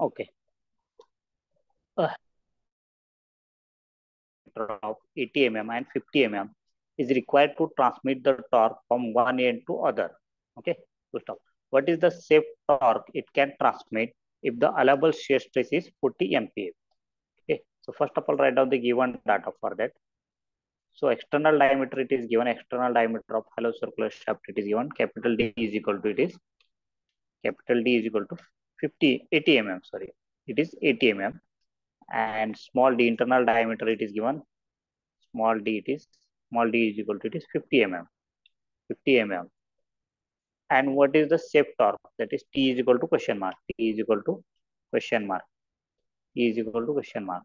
Okay. Uh, of 80 mm and 50 mm is required to transmit the torque from one end to other. Okay, to stop. What is the safe torque it can transmit if the allowable shear stress is 40 MPa? Okay, so first of all, write down the given data for that. So external diameter it is given, external diameter of hollow circular shaft it is given, capital D is equal to it is, capital D is equal to 50, 80 mm, sorry, it is 80 mm and small d internal diameter it is given. Small d it is small d is equal to it is 50 mm 50 mm and what is the safe torque? That is t is equal to question mark. T is equal to question mark. T is equal to question mark.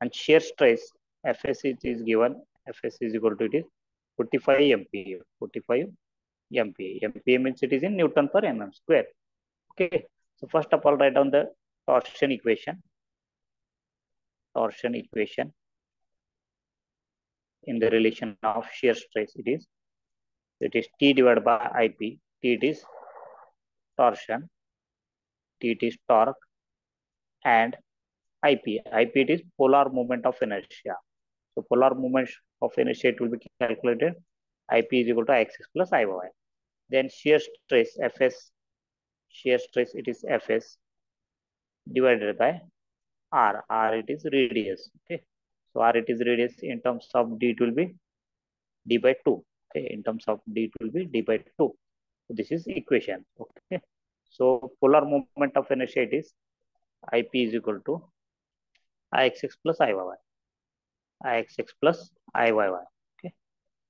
And shear stress fs is given. Fs is equal to it is 45 mpa 45 mpa mpa means it is in newton per mm square. Okay so first of all write down the torsion equation. Torsion equation. In the relation of shear stress it is it is t divided by ip. T it is torsion. T is torque and ip. Ip it is polar moment of inertia. So polar moment of inertia it will be calculated. Ip is equal to ix plus iy then shear stress fs shear stress it is fs divided by r. R it is radius okay? So r it is radius in terms of d it will be d by 2 okay? In terms of d it will be d by 2 so this is equation okay? So polar moment of inertia it is ip is equal to ixx plus iyy ixx plus iyy okay?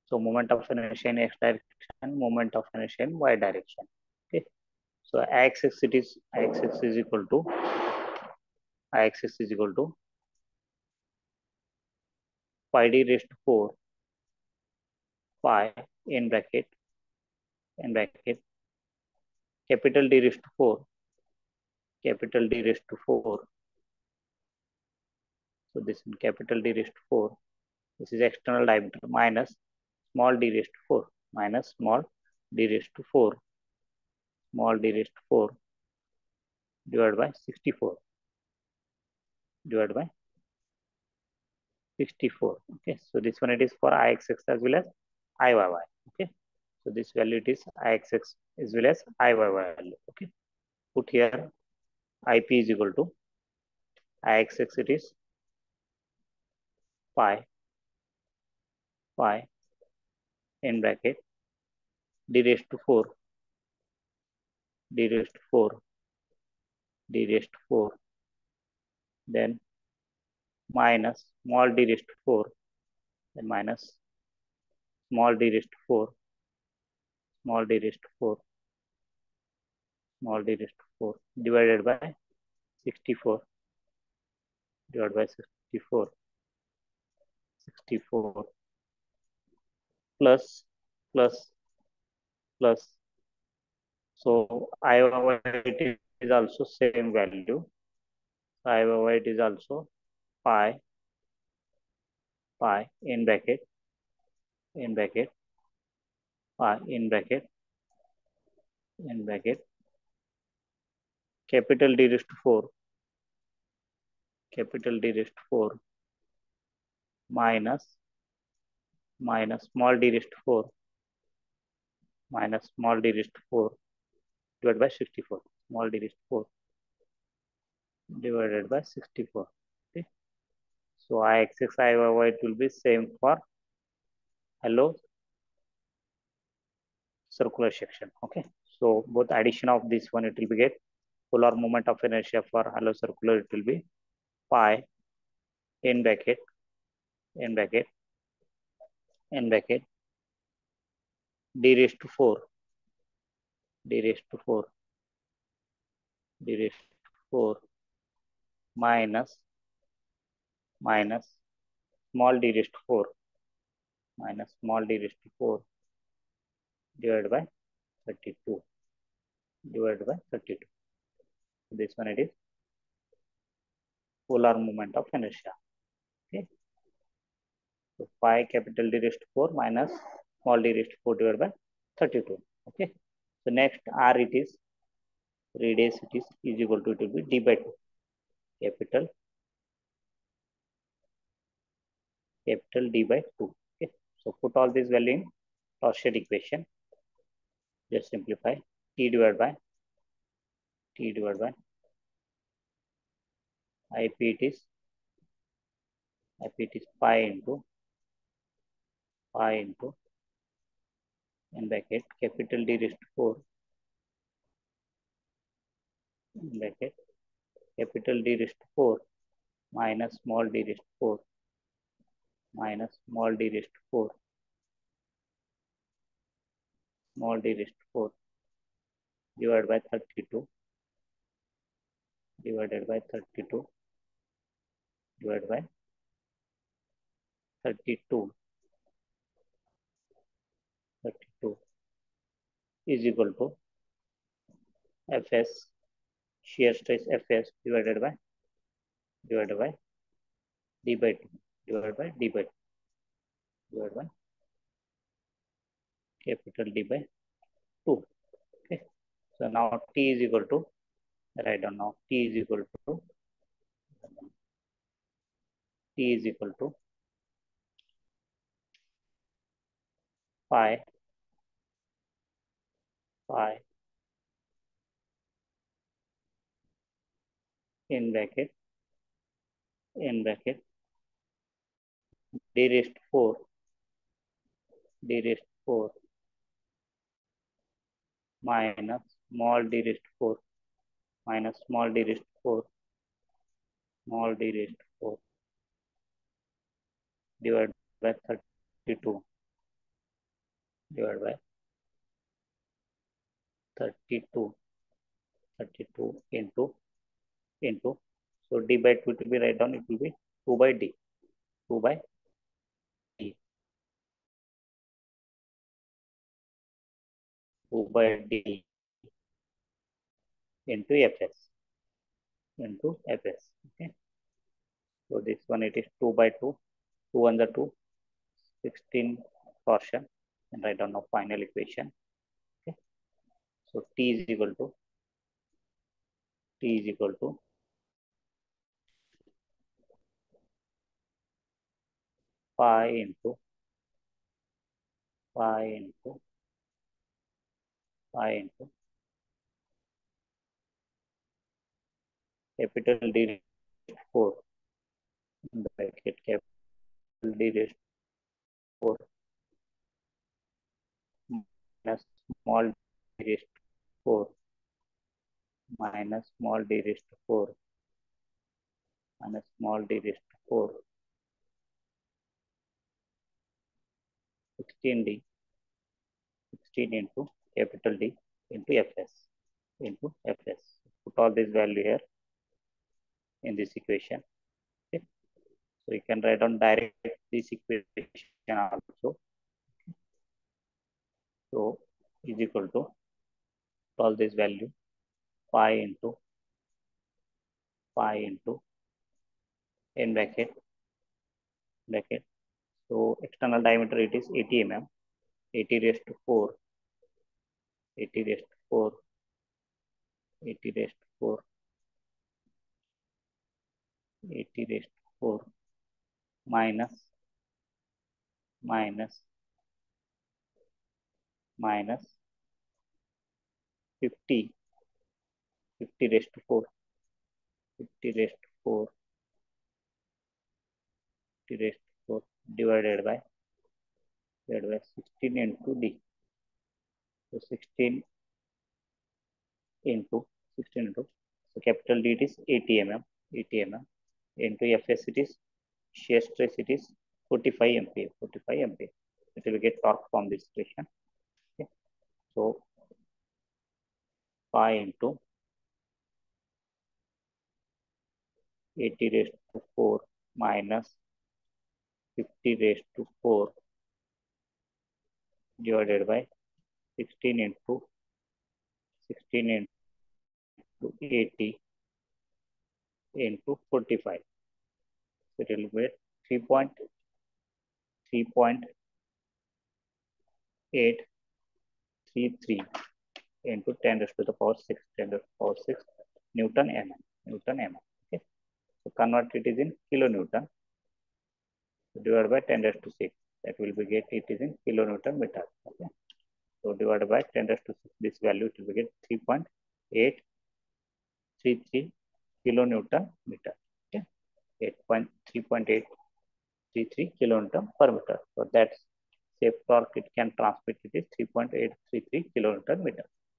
So moment of inertia in x direction moment of inertia in y direction so axis it is axis is equal to axis is equal to pi d raised to 4 pi in bracket in bracket capital D raised to 4 capital D raised to 4 so this is capital D raised to 4 this is external diameter minus small d raised to 4 minus small d raised to 4 small d raised to 4 divided by 64 divided by 64 okay? So this one it is for ixx as well as iyy okay? So this value it is ixx as well as iyy value okay? Put here ip is equal to ixx it is pi pi in bracket d raised to 4 d raised 4 d raised 4 then minus small d raised 4 then minus small d raised 4 small d raised 4 small d raised 4 divided by 64 divided by 64 64 plus plus plus so IOY it is also same value. IOY it is also pi pi in bracket in bracket pi in bracket in bracket. Capital D raised to 4 capital D raised to 4 minus minus small d raised to 4 minus small d raised to 4 divided by 64 small d raised 4 divided by 64 okay. So ixx iyy it will be same for hollow circular section. Okay. So both addition of this one it will be get polar moment of inertia for hollow circular it will be pi in bracket in bracket in bracket d raised to 4 d raised to 4 d raised to 4 minus minus small d raised to 4 minus small d raised to 4 divided by 32 divided by 32 this one it is polar moment of inertia. Okay. So pi capital D raised to 4 minus small d raised to 4 divided by 32. Okay. So next R it is radius it is is equal to it will be d by 2. capital capital D by 2. Okay. So put all this value in torsion equation. Just simplify T divided by T divided by IP it is IP it is pi into pi into in bracket capital D raised to 4 in bracket capital D raised to 4 minus small d raised to 4 minus small d raised to 4 small d raised to 4 divided by 32 divided by 32 divided by 32 32 is equal to fs shear stress fs divided by divided by d by 2 divided by d by 2 divided by capital D by 2 okay? So now t is equal to write down now t is equal to t is equal to pi pi in bracket in bracket d raised 4 d raised 4 minus small d raised 4 minus small d raised 4 small d raised 4 divided by 32 divided by 32 32 into into. So d by 2 to be write down it will be 2 by d. 2 by d. 2 by d into fs. Into fs okay. So this one it is 2 by 2 2 on the 2 16 portion. And write down our final equation okay. So t is equal to t is equal to pi into pi into pi into. Capital D 4 bracket capital D raised 4 minus small d 4 minus small d 4 minus small d 4 16d 16 into capital D into Fs into Fs. Put all this value here in this equation. Okay. So you can write down direct this equation also. So is equal to all this value pi into pi into in bracket bracket. So external diameter it is 80 mm, 80 raised to 4, 80 raised to 4, 80 raised to 4, 80 raised to 4 minus minus minus 50 50 raised to 4 50 raised to 4 50 raised to 4 divided by divided by 16 into d. So 16 into 16 into so capital D it is 80 mm 80 mm into fs it is shear stress it is 45 MPa 45 MPa it will get torque from this equation okay? So pi into 80 raised to 4 minus 50 raised to 4 divided by 16 into 16 into 80 into 45 so it will be 3.833 into 10 raised to the power 6 10 raised to the power 6 newton mm newton mm okay? So convert it is in kilonewton divided by 10 raised to 6 that will be get it is in kilonewton meter okay? So divided by 10 raised to 6 this value will be get 3.833 kilonewton meter okay? 8.3.833 kilonewton per meter. So that's safe torque it can transmit it is 3.833 kilonewton meter